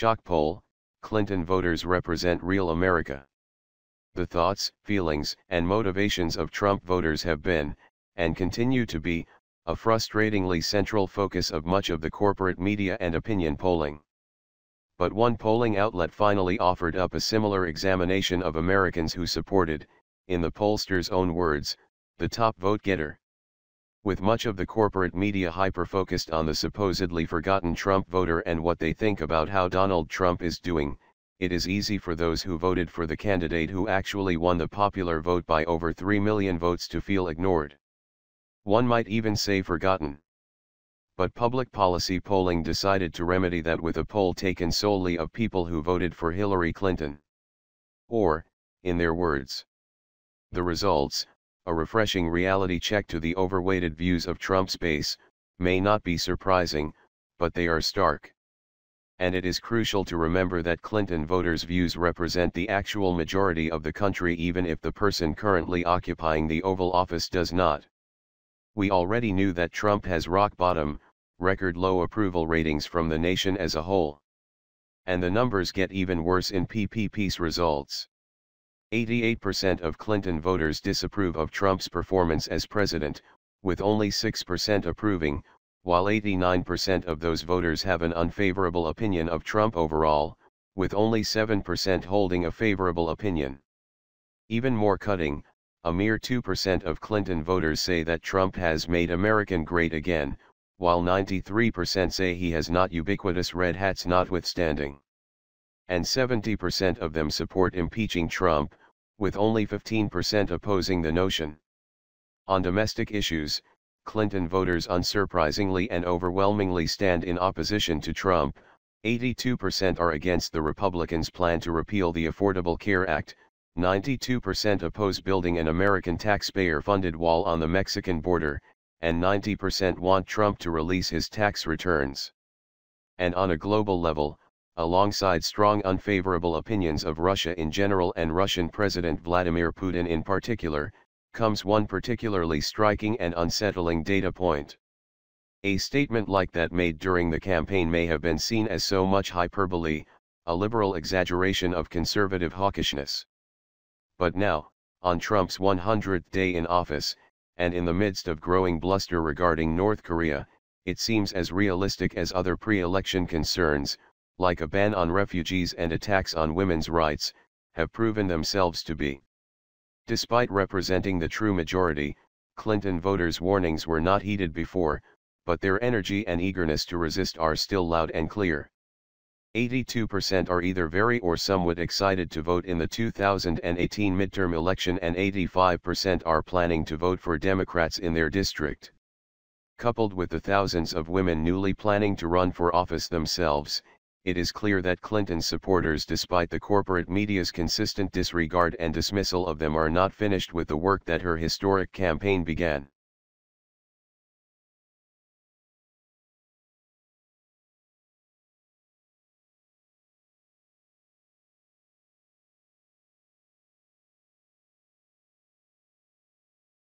Shock poll, Clinton voters represent real America. The thoughts, feelings, and motivations of Trump voters have been, and continue to be, a frustratingly central focus of much of the corporate media and opinion polling. But one polling outlet finally offered up a similar examination of Americans who supported, in the pollster's own words, the top vote getter. With much of the corporate media hyper-focused on the supposedly forgotten Trump voter and what they think about how Donald Trump is doing, it is easy for those who voted for the candidate who actually won the popular vote by over 3 million votes to feel ignored. One might even say forgotten. But public policy polling decided to remedy that with a poll taken solely of people who voted for Hillary Clinton. Or, in their words, the results, a refreshing reality check to the overweighted views of Trump's base, may not be surprising, but they are stark and it is crucial to remember that Clinton voters' views represent the actual majority of the country even if the person currently occupying the Oval Office does not. We already knew that Trump has rock bottom, record low approval ratings from the nation as a whole. And the numbers get even worse in PPP's results. 88% of Clinton voters disapprove of Trump's performance as president, with only 6% approving, while 89% of those voters have an unfavorable opinion of Trump overall, with only 7% holding a favorable opinion. Even more cutting, a mere 2% of Clinton voters say that Trump has made American great again, while 93% say he has not ubiquitous red hats notwithstanding. And 70% of them support impeaching Trump, with only 15% opposing the notion. On domestic issues, Clinton voters unsurprisingly and overwhelmingly stand in opposition to Trump, 82% are against the Republicans' plan to repeal the Affordable Care Act, 92% oppose building an American taxpayer-funded wall on the Mexican border, and 90% want Trump to release his tax returns. And on a global level, alongside strong unfavorable opinions of Russia in general and Russian President Vladimir Putin in particular, comes one particularly striking and unsettling data point. A statement like that made during the campaign may have been seen as so much hyperbole, a liberal exaggeration of conservative hawkishness. But now, on Trump's 100th day in office, and in the midst of growing bluster regarding North Korea, it seems as realistic as other pre-election concerns, like a ban on refugees and attacks on women's rights, have proven themselves to be. Despite representing the true majority, Clinton voters' warnings were not heeded before, but their energy and eagerness to resist are still loud and clear. 82% are either very or somewhat excited to vote in the 2018 midterm election and 85% are planning to vote for Democrats in their district. Coupled with the thousands of women newly planning to run for office themselves, it is clear that Clinton's supporters despite the corporate media's consistent disregard and dismissal of them are not finished with the work that her historic campaign began.